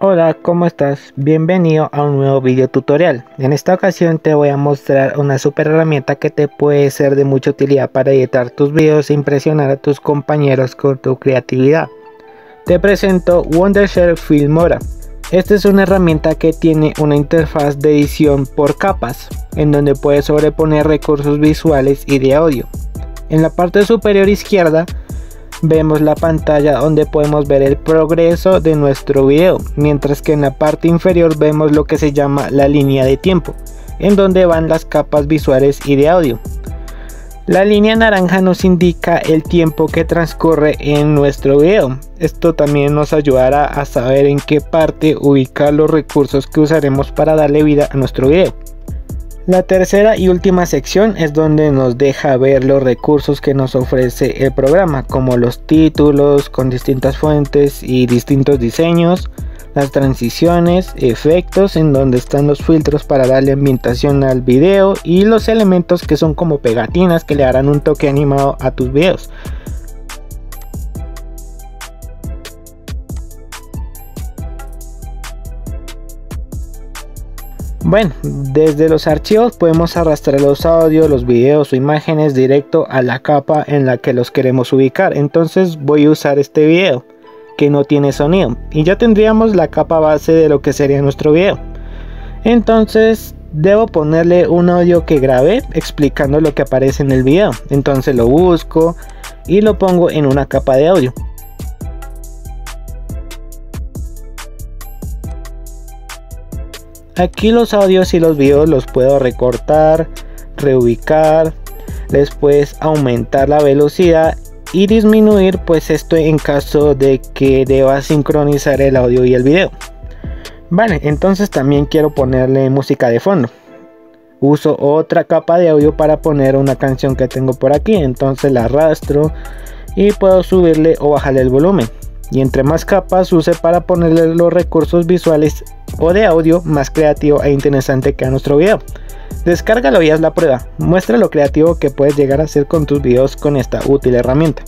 Hola, ¿cómo estás? Bienvenido a un nuevo video tutorial. En esta ocasión te voy a mostrar una super herramienta que te puede ser de mucha utilidad para editar tus videos e impresionar a tus compañeros con tu creatividad. Te presento Wondershare Filmora. Esta es una herramienta que tiene una interfaz de edición por capas, en donde puedes sobreponer recursos visuales y de audio. En la parte superior izquierda vemos la pantalla donde podemos ver el progreso de nuestro video, mientras que en la parte inferior vemos lo que se llama la línea de tiempo, en donde van las capas visuales y de audio. La línea naranja nos indica el tiempo que transcurre en nuestro video. Esto también nos ayudará a saber en qué parte ubicar los recursos que usaremos para darle vida a nuestro video. La tercera y última sección es donde nos deja ver los recursos que nos ofrece el programa, como los títulos con distintas fuentes y distintos diseños, las transiciones, efectos en donde están los filtros para darle ambientación al video y los elementos que son como pegatinas que le harán un toque animado a tus videos. Bueno, desde los archivos podemos arrastrar los audios, los videos o imágenes directo a la capa en la que los queremos ubicar. Entonces voy a usar este video que no tiene sonido y ya tendríamos la capa base de lo que sería nuestro video. Entonces debo ponerle un audio que grabé explicando lo que aparece en el video. Entonces lo busco y lo pongo en una capa de audio. Aquí los audios y los videos los puedo recortar, reubicar, después aumentar la velocidad y disminuir pues esto en caso de que deba sincronizar el audio y el video. Vale, entonces también quiero ponerle música de fondo. Uso otra capa de audio para poner una canción que tengo por aquí, entonces la arrastro y puedo subirle o bajarle el volumen y entre más capas use para ponerle los recursos visuales o de audio más creativo e interesante que a nuestro video. Descárgalo y haz la prueba. Muestra lo creativo que puedes llegar a hacer con tus videos con esta útil herramienta.